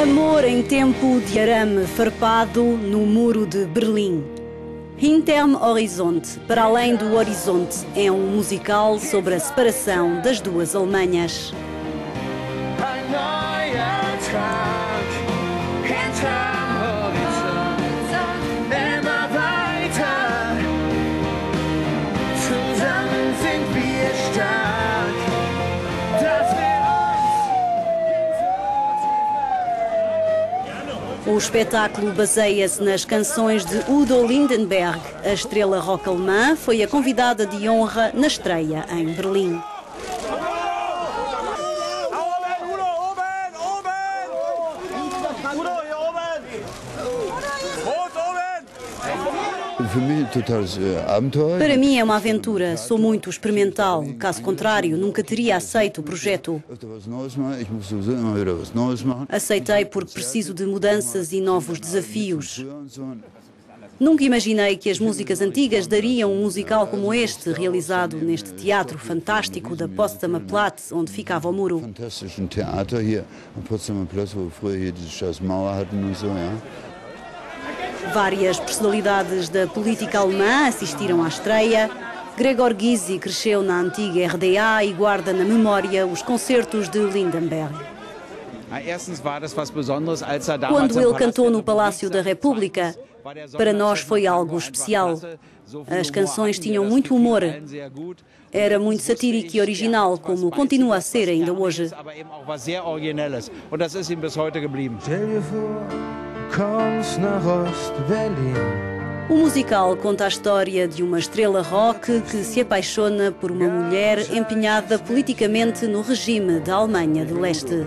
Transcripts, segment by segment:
Amor em tempo de arame farpado no muro de Berlim. Hinterm Horizonte, para além do horizonte, é um musical sobre a separação das duas Alemanhas. Zusammen sind wir stark, O espetáculo baseia-se nas canções de Udo Lindenberg. A estrela rock alemã foi a convidada de honra na estreia em Berlim. Udo, Para mim é uma aventura, sou muito experimental. Caso contrário, nunca teria aceito o projeto. Aceitei porque preciso de mudanças e novos desafios. Nunca imaginei que as músicas antigas dariam um musical como este, realizado neste teatro fantástico da Potsdamer Platz, onde ficava o muro. Fantastischen Theater hier am Potsdamer Platz, wir früher hier diese scheiß Mauer hatten und so, ja. Várias personalidades da política alemã assistiram à estreia. Gregor Gysi cresceu na antiga RDA e guarda na memória os concertos de Lindenberg. Er Quando ele cantou no Palácio da República, para nós foi algo especial. As canções tinham muito humor. Era muito satírico e original, como continua a ser ainda hoje. O musical conta a história de uma estrela rock que se apaixona por uma mulher empenhada politicamente no regime da Alemanha de Leste.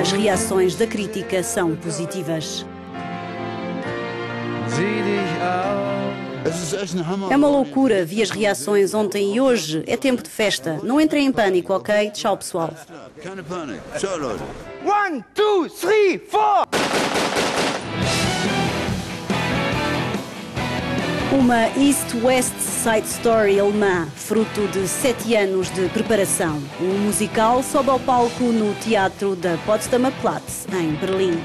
As reações da crítica são positivas. Sieh dich auf. É uma loucura, vi as reações ontem e hoje. É tempo de festa. Não entrem em pânico, ok? Tchau, pessoal. One, two, three, four! Uma East-West Side Story alemã, fruto de sete anos de preparação. Um musical sobe ao palco no teatro da Potsdamer Platz, em Berlim.